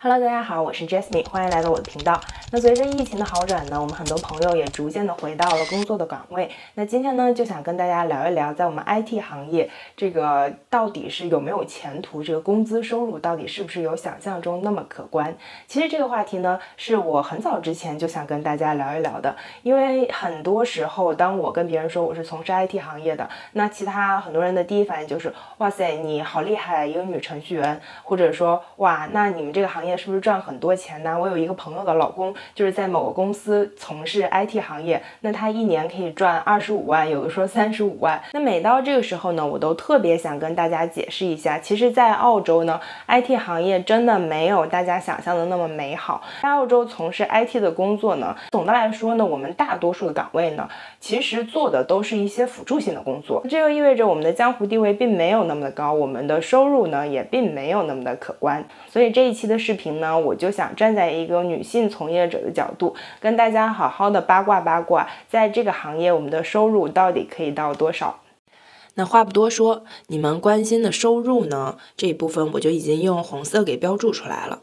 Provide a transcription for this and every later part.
Hello，大家好，我是 Jasmine，欢迎来到我的频道。那随着疫情的好转呢，我们很多朋友也逐渐的回到了工作的岗位。那今天呢，就想跟大家聊一聊，在我们 IT 行业，这个到底是有没有前途？这个工资收入到底是不是有想象中那么可观？其实这个话题呢，是我很早之前就想跟大家聊一聊的。因为很多时候，当我跟别人说我是从事 IT 行业的，那其他很多人的第一反应就是，哇塞，你好厉害，一个女程序员，或者说，哇，那你们这个行业。是不是赚很多钱呢？我有一个朋友的老公就是在某个公司从事 IT 行业，那他一年可以赚二十五万，有的说三十五万。那每到这个时候呢，我都特别想跟大家解释一下，其实，在澳洲呢，IT 行业真的没有大家想象的那么美好。在澳洲从事 IT 的工作呢，总的来说呢，我们大多数的岗位呢，其实做的都是一些辅助性的工作，这就意味着我们的江湖地位并没有那么的高，我们的收入呢也并没有那么的可观。所以这一期的视频平呢，我就想站在一个女性从业者的角度，跟大家好好的八卦八卦，在这个行业我们的收入到底可以到多少？那话不多说，你们关心的收入呢这一部分，我就已经用红色给标注出来了。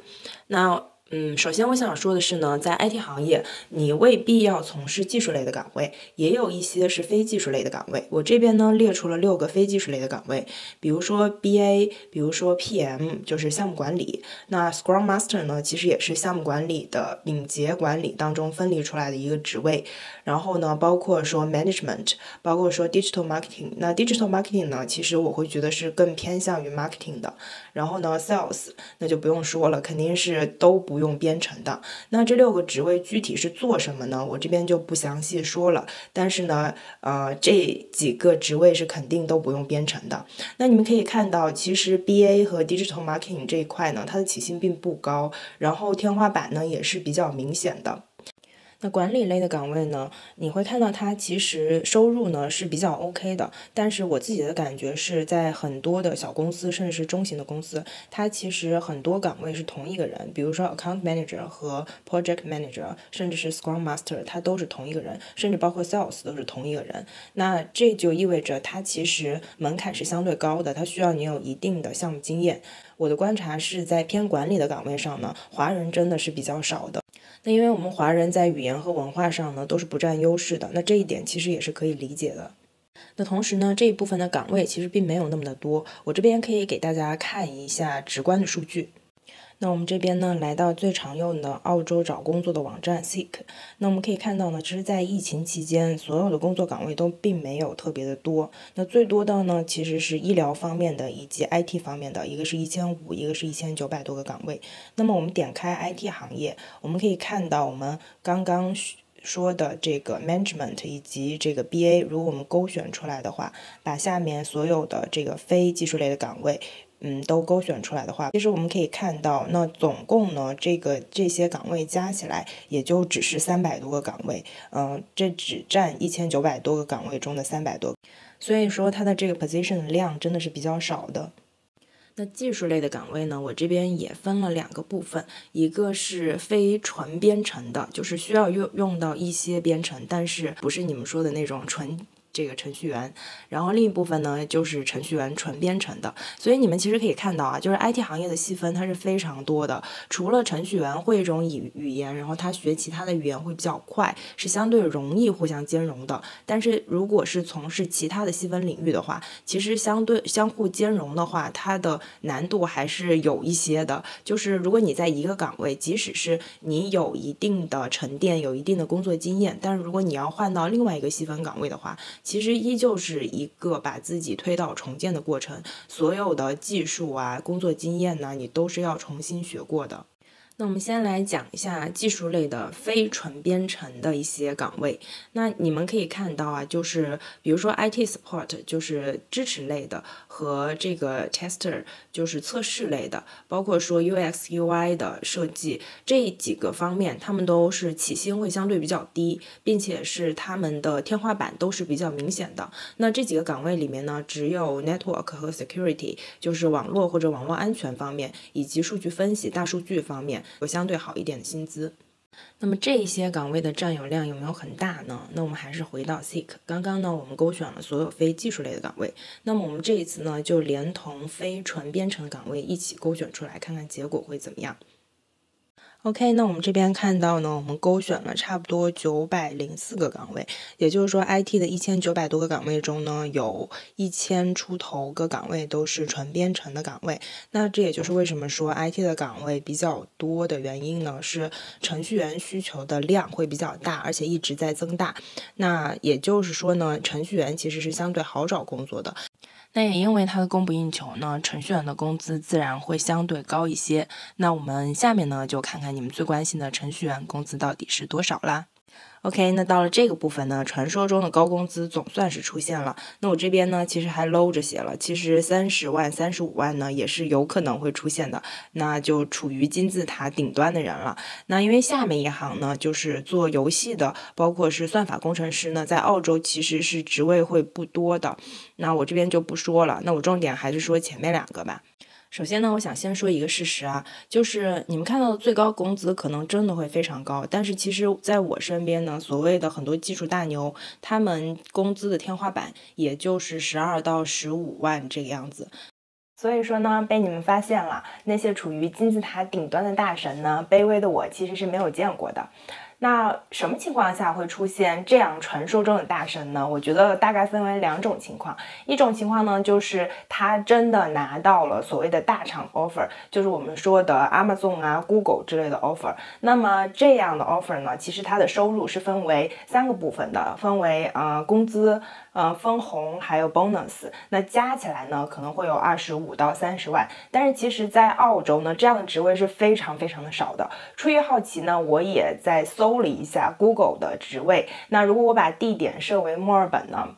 那嗯，首先我想说的是呢，在 IT 行业，你未必要从事技术类的岗位，也有一些是非技术类的岗位。我这边呢列出了六个非技术类的岗位，比如说 BA，比如说 PM，就是项目管理。那 Scrum Master 呢，其实也是项目管理的敏捷管理当中分离出来的一个职位。然后呢，包括说 Management，包括说 Digital Marketing。那 Digital Marketing 呢，其实我会觉得是更偏向于 Marketing 的。然后呢，Sales，那就不用说了，肯定是都不。用用编程的，那这六个职位具体是做什么呢？我这边就不详细说了。但是呢，呃，这几个职位是肯定都不用编程的。那你们可以看到，其实 BA 和 Digital Marketing 这一块呢，它的起薪并不高，然后天花板呢也是比较明显的。那管理类的岗位呢，你会看到它其实收入呢是比较 OK 的，但是我自己的感觉是在很多的小公司，甚至是中型的公司，它其实很多岗位是同一个人，比如说 Account Manager 和 Project Manager，甚至是 Scrum Master，它都是同一个人，甚至包括 Sales 都是同一个人。那这就意味着它其实门槛是相对高的，它需要你有一定的项目经验。我的观察是在偏管理的岗位上呢，华人真的是比较少的。那因为我们华人在语言和文化上呢都是不占优势的，那这一点其实也是可以理解的。那同时呢，这一部分的岗位其实并没有那么的多，我这边可以给大家看一下直观的数据。那我们这边呢，来到最常用的澳洲找工作的网站 Seek。那我们可以看到呢，其实，在疫情期间，所有的工作岗位都并没有特别的多。那最多的呢，其实是医疗方面的以及 IT 方面的，一个是一千五，一个是一千九百多个岗位。那么我们点开 IT 行业，我们可以看到我们刚刚说的这个 Management 以及这个 BA，如果我们勾选出来的话，把下面所有的这个非技术类的岗位。嗯，都勾选出来的话，其实我们可以看到，那总共呢，这个这些岗位加起来也就只是三百多个岗位，嗯，这只占一千九百多个岗位中的三百多，所以说它的这个 position 量真的是比较少的。那技术类的岗位呢，我这边也分了两个部分，一个是非纯编程的，就是需要用用到一些编程，但是不是你们说的那种纯。这个程序员，然后另一部分呢就是程序员纯编程的，所以你们其实可以看到啊，就是 IT 行业的细分它是非常多的。除了程序员会一种语语言，然后他学其他的语言会比较快，是相对容易互相兼容的。但是如果是从事其他的细分领域的话，其实相对相互兼容的话，它的难度还是有一些的。就是如果你在一个岗位，即使是你有一定的沉淀，有一定的工作经验，但是如果你要换到另外一个细分岗位的话，其实依旧是一个把自己推倒重建的过程，所有的技术啊、工作经验呢，你都是要重新学过的。那我们先来讲一下技术类的非纯编程的一些岗位。那你们可以看到啊，就是比如说 IT support 就是支持类的，和这个 tester 就是测试类的，包括说 UX UI 的设计这几个方面，他们都是起薪会相对比较低，并且是他们的天花板都是比较明显的。那这几个岗位里面呢，只有 network 和 security 就是网络或者网络安全方面，以及数据分析、大数据方面。有相对好一点的薪资，那么这些岗位的占有量有没有很大呢？那我们还是回到 Seek，刚刚呢我们勾选了所有非技术类的岗位，那么我们这一次呢就连同非纯编程的岗位一起勾选出来，看看结果会怎么样。OK，那我们这边看到呢，我们勾选了差不多九百零四个岗位，也就是说，IT 的一千九百多个岗位中呢，有一千出头个岗位都是纯编程的岗位。那这也就是为什么说 IT 的岗位比较多的原因呢？是程序员需求的量会比较大，而且一直在增大。那也就是说呢，程序员其实是相对好找工作的。那也因为它的供不应求呢，程序员的工资自然会相对高一些。那我们下面呢，就看看你们最关心的程序员工资到底是多少啦。OK，那到了这个部分呢，传说中的高工资总算是出现了。那我这边呢，其实还搂着写了，其实三十万、三十五万呢，也是有可能会出现的。那就处于金字塔顶端的人了。那因为下面一行呢，就是做游戏的，包括是算法工程师呢，在澳洲其实是职位会不多的。那我这边就不说了。那我重点还是说前面两个吧。首先呢，我想先说一个事实啊，就是你们看到的最高工资可能真的会非常高，但是其实在我身边呢，所谓的很多技术大牛，他们工资的天花板也就是十二到十五万这个样子。所以说呢，被你们发现了，那些处于金字塔顶端的大神呢，卑微的我其实是没有见过的。那什么情况下会出现这样传说中的大神呢？我觉得大概分为两种情况。一种情况呢，就是他真的拿到了所谓的大厂 offer，就是我们说的 Amazon 啊、Google 之类的 offer。那么这样的 offer 呢，其实它的收入是分为三个部分的，分为呃工资。呃，分红还有 bonus，那加起来呢可能会有二十五到三十万。但是其实，在澳洲呢，这样的职位是非常非常的少的。出于好奇呢，我也在搜搜了一下 Google 的职位。那如果我把地点设为墨尔本呢？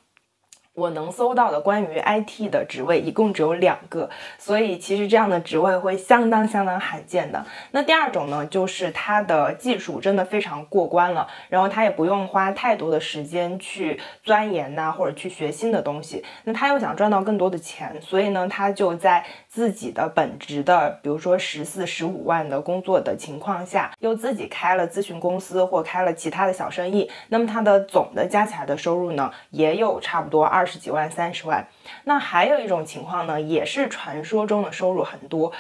我能搜到的关于 IT 的职位一共只有两个，所以其实这样的职位会相当相当罕见的。那第二种呢，就是他的技术真的非常过关了，然后他也不用花太多的时间去钻研呐，或者去学新的东西。那他又想赚到更多的钱，所以呢，他就在自己的本职的，比如说十四、十五万的工作的情况下，又自己开了咨询公司或开了其他的小生意。那么他的总的加起来的收入呢，也有差不多二。十几万、三十万，那还有一种情况呢，也是传说中的收入很多，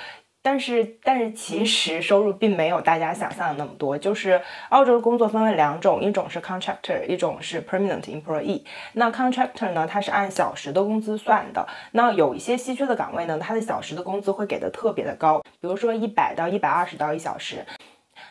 但是但是其实收入并没有大家想象的那么多。就是澳洲的工作分为两种，一种是 contractor，一种是 permanent employee。那 contractor 呢，它是按小时的工资算的。那有一些稀缺的岗位呢，它的小时的工资会给的特别的高，比如说一百到一百二十刀一小时。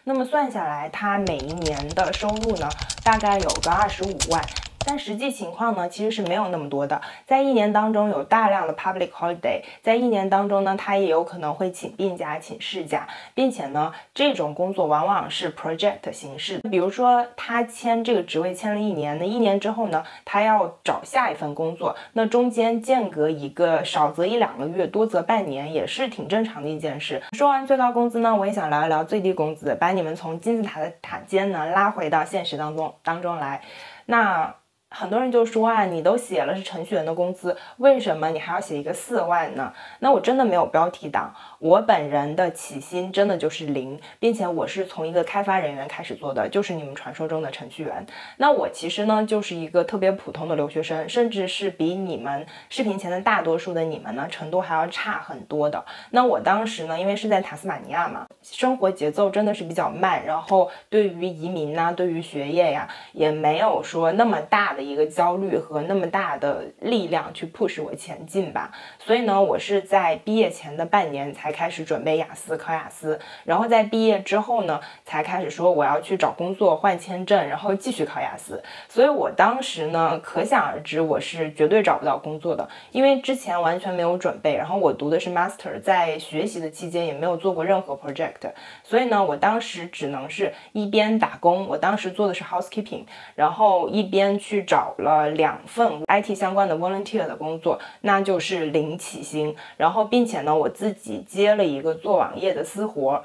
那么算下来，它每一年的收入呢，大概有个二十五万。但实际情况呢，其实是没有那么多的。在一年当中有大量的 public holiday，在一年当中呢，他也有可能会请病假、请事假，并且呢，这种工作往往是 project 形式。比如说他签这个职位签了一年，那一年之后呢，他要找下一份工作，那中间间隔一个少则一两个月，多则半年，也是挺正常的一件事。说完最高工资呢，我也想聊一聊最低工资，把你们从金字塔的塔尖呢拉回到现实当中当中来。那。很多人就说啊，你都写了是程序员的工资，为什么你还要写一个四万呢？那我真的没有标题党，我本人的起薪真的就是零，并且我是从一个开发人员开始做的，就是你们传说中的程序员。那我其实呢就是一个特别普通的留学生，甚至是比你们视频前的大多数的你们呢程度还要差很多的。那我当时呢，因为是在塔斯马尼亚嘛，生活节奏真的是比较慢，然后对于移民呐，对于学业呀，也没有说那么大。的一个焦虑和那么大的力量去 push 我前进吧，所以呢，我是在毕业前的半年才开始准备雅思考雅思，然后在毕业之后呢，才开始说我要去找工作换签证，然后继续考雅思。所以我当时呢，可想而知我是绝对找不到工作的，因为之前完全没有准备，然后我读的是 master，在学习的期间也没有做过任何 project，所以呢，我当时只能是一边打工，我当时做的是 housekeeping，然后一边去。找了两份 IT 相关的 volunteer 的工作，那就是零起薪，然后并且呢，我自己接了一个做网页的私活，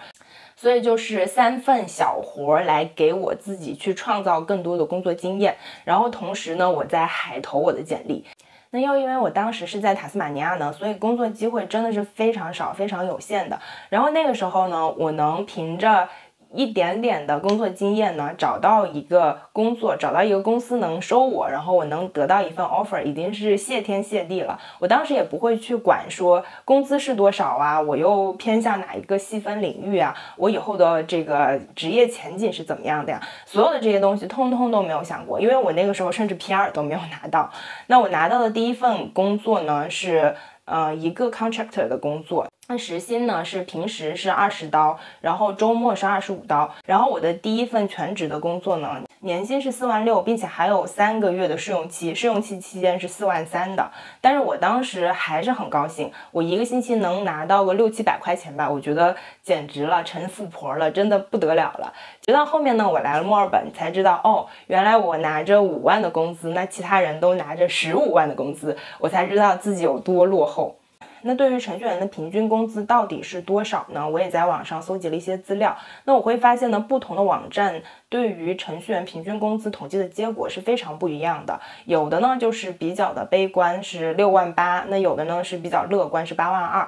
所以就是三份小活来给我自己去创造更多的工作经验，然后同时呢，我在海投我的简历。那又因为我当时是在塔斯马尼亚呢，所以工作机会真的是非常少、非常有限的。然后那个时候呢，我能凭着。一点点的工作经验呢，找到一个工作，找到一个公司能收我，然后我能得到一份 offer，已经是谢天谢地了。我当时也不会去管说工资是多少啊，我又偏向哪一个细分领域啊，我以后的这个职业前景是怎么样的呀？所有的这些东西通通都没有想过，因为我那个时候甚至 PR 都没有拿到。那我拿到的第一份工作呢，是呃一个 contractor 的工作。那时薪呢是平时是二十刀，然后周末是二十五刀。然后我的第一份全职的工作呢，年薪是四万六，并且还有三个月的试用期，试用期期间是四万三的。但是我当时还是很高兴，我一个星期能拿到个六七百块钱吧，我觉得简直了，成富婆了，真的不得了了。直到后面呢，我来了墨尔本，才知道哦，原来我拿着五万的工资，那其他人都拿着十五万的工资，我才知道自己有多落后。那对于程序员的平均工资到底是多少呢？我也在网上搜集了一些资料。那我会发现呢，不同的网站对于程序员平均工资统计的结果是非常不一样的。有的呢就是比较的悲观，是六万八；那有的呢是比较乐观，是八万二。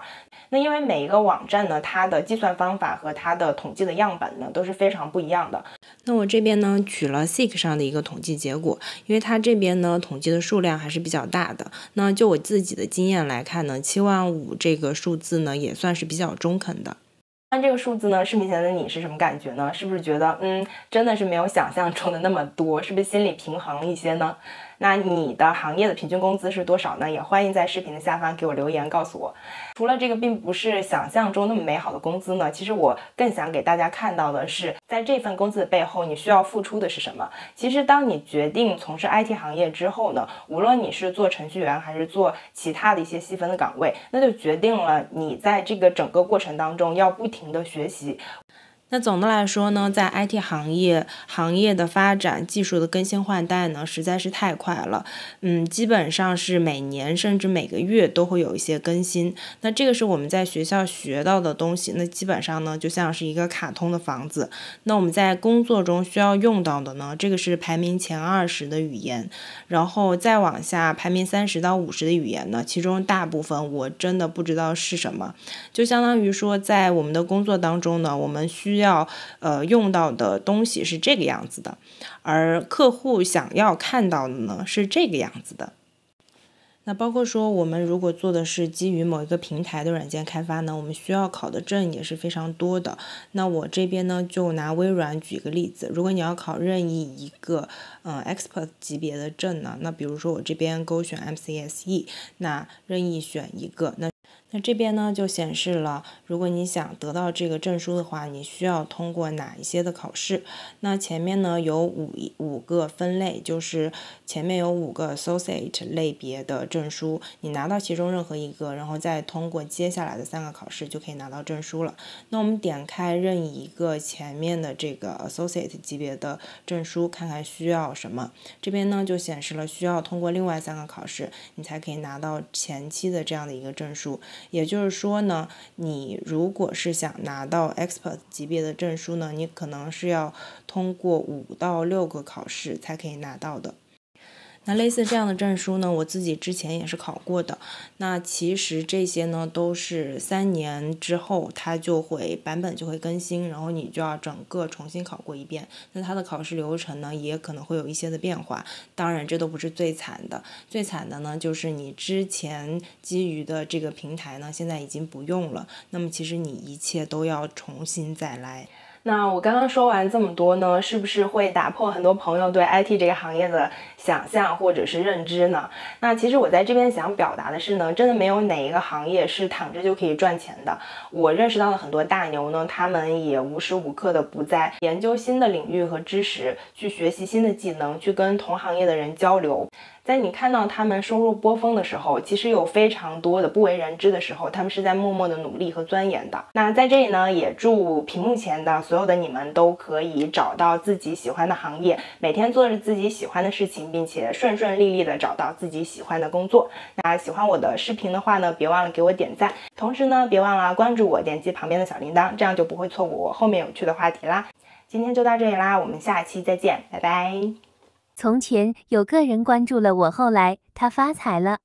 那因为每一个网站呢，它的计算方法和它的统计的样本呢都是非常不一样的。那我这边呢取了 Seek 上的一个统计结果，因为它这边呢统计的数量还是比较大的。那就我自己的经验来看呢，七万五这个数字呢也算是比较中肯的。看这个数字呢，视频前的你是什么感觉呢？是不是觉得嗯，真的是没有想象中的那么多？是不是心理平衡一些呢？那你的行业的平均工资是多少呢？也欢迎在视频的下方给我留言告诉我。除了这个并不是想象中那么美好的工资呢，其实我更想给大家看到的是，在这份工资的背后，你需要付出的是什么？其实当你决定从事 IT 行业之后呢，无论你是做程序员还是做其他的一些细分的岗位，那就决定了你在这个整个过程当中要不停的学习。那总的来说呢，在 IT 行业，行业的发展、技术的更新换代呢，实在是太快了。嗯，基本上是每年甚至每个月都会有一些更新。那这个是我们在学校学到的东西，那基本上呢，就像是一个卡通的房子。那我们在工作中需要用到的呢，这个是排名前二十的语言，然后再往下排名三十到五十的语言呢，其中大部分我真的不知道是什么。就相当于说，在我们的工作当中呢，我们需要要呃用到的东西是这个样子的，而客户想要看到的呢是这个样子的。那包括说，我们如果做的是基于某一个平台的软件开发呢，我们需要考的证也是非常多的。那我这边呢，就拿微软举个例子，如果你要考任意一个嗯 expert 级别的证呢，那比如说我这边勾选 MCSE，那任意选一个，那。那这边呢就显示了，如果你想得到这个证书的话，你需要通过哪一些的考试？那前面呢有五五个分类，就是前面有五个 associate 类别的证书，你拿到其中任何一个，然后再通过接下来的三个考试，就可以拿到证书了。那我们点开任意一个前面的这个 associate 级别的证书，看看需要什么？这边呢就显示了需要通过另外三个考试，你才可以拿到前期的这样的一个证书。也就是说呢，你如果是想拿到 expert 级别的证书呢，你可能是要通过五到六个考试才可以拿到的。那类似这样的证书呢，我自己之前也是考过的。那其实这些呢，都是三年之后它就会版本就会更新，然后你就要整个重新考过一遍。那它的考试流程呢，也可能会有一些的变化。当然，这都不是最惨的，最惨的呢，就是你之前基于的这个平台呢，现在已经不用了。那么其实你一切都要重新再来。那我刚刚说完这么多呢，是不是会打破很多朋友对 IT 这个行业的想象或者是认知呢？那其实我在这边想表达的是呢，真的没有哪一个行业是躺着就可以赚钱的。我认识到的很多大牛呢，他们也无时无刻的不在研究新的领域和知识，去学习新的技能，去跟同行业的人交流。在你看到他们收入波峰的时候，其实有非常多的不为人知的时候，他们是在默默的努力和钻研的。那在这里呢，也祝屏幕前的所有的你们都可以找到自己喜欢的行业，每天做着自己喜欢的事情，并且顺顺利利的找到自己喜欢的工作。那喜欢我的视频的话呢，别忘了给我点赞，同时呢，别忘了关注我，点击旁边的小铃铛，这样就不会错过我后面有趣的话题啦。今天就到这里啦，我们下期再见，拜拜。从前有个人关注了我，后来他发财了。